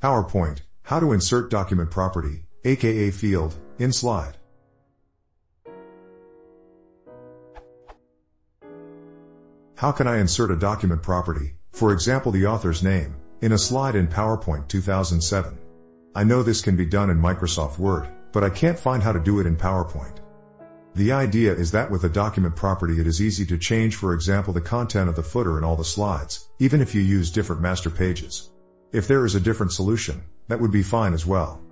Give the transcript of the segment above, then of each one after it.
PowerPoint, how to insert document property, aka field, in slide. How can I insert a document property, for example the author's name, in a slide in PowerPoint 2007? I know this can be done in Microsoft Word, but I can't find how to do it in PowerPoint. The idea is that with a document property it is easy to change for example the content of the footer in all the slides, even if you use different master pages. If there is a different solution, that would be fine as well.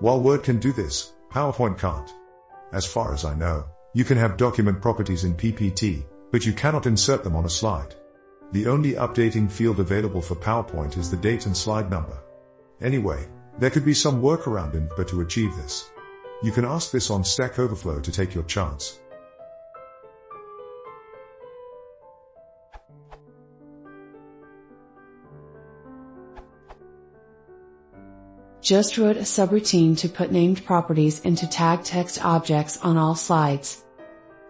While Word can do this, PowerPoint can't. As far as I know, you can have document properties in PPT, but you cannot insert them on a slide. The only updating field available for PowerPoint is the date and slide number. Anyway, there could be some workaround in but to achieve this. You can ask this on Stack Overflow to take your chance. Just wrote a subroutine to put named properties into tag text objects on all slides.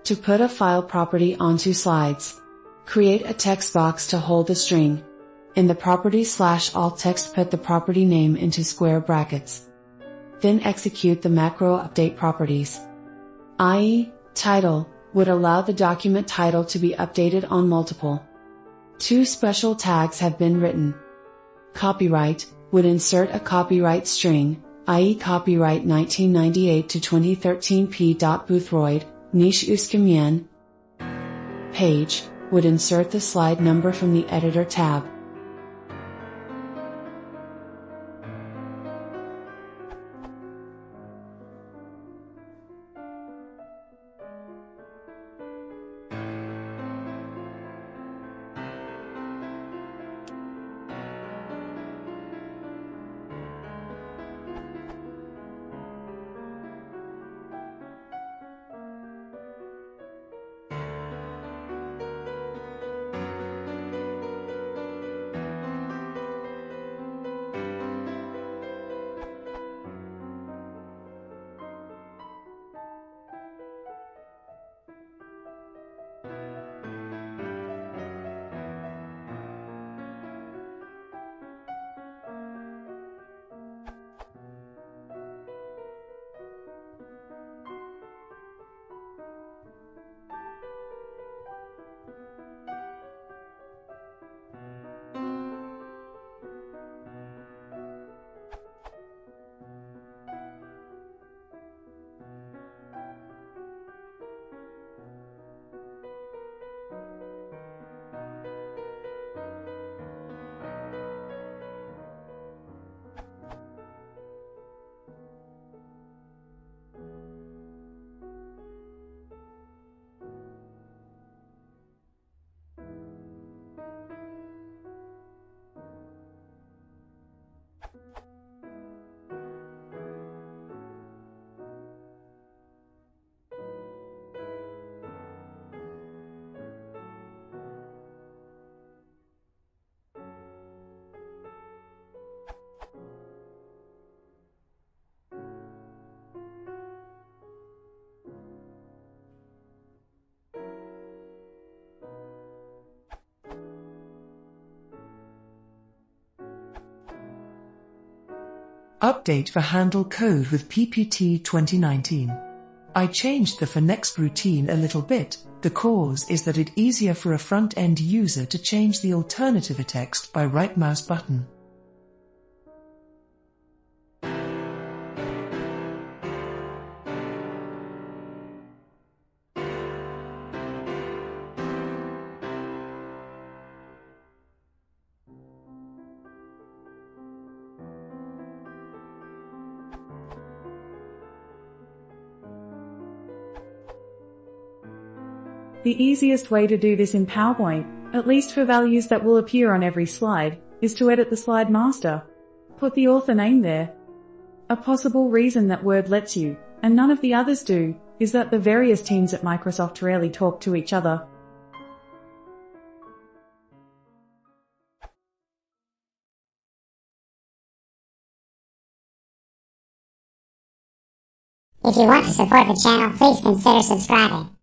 To put a file property onto slides, create a text box to hold the string. In the property slash alt text put the property name into square brackets. Then execute the macro update properties. i.e., title, would allow the document title to be updated on multiple. Two special tags have been written. Copyright, would insert a copyright string, i.e. copyright 1998 to 2013 P. Boothroyd, niche uskimian. Page, would insert the slide number from the editor tab. Update for handle code with PPT 2019. I changed the for next routine a little bit. The cause is that it easier for a front-end user to change the alternative text by right mouse button. The easiest way to do this in PowerPoint, at least for values that will appear on every slide, is to edit the slide master. Put the author name there. A possible reason that Word lets you, and none of the others do, is that the various teams at Microsoft rarely talk to each other. If you want to support the channel, please consider subscribing.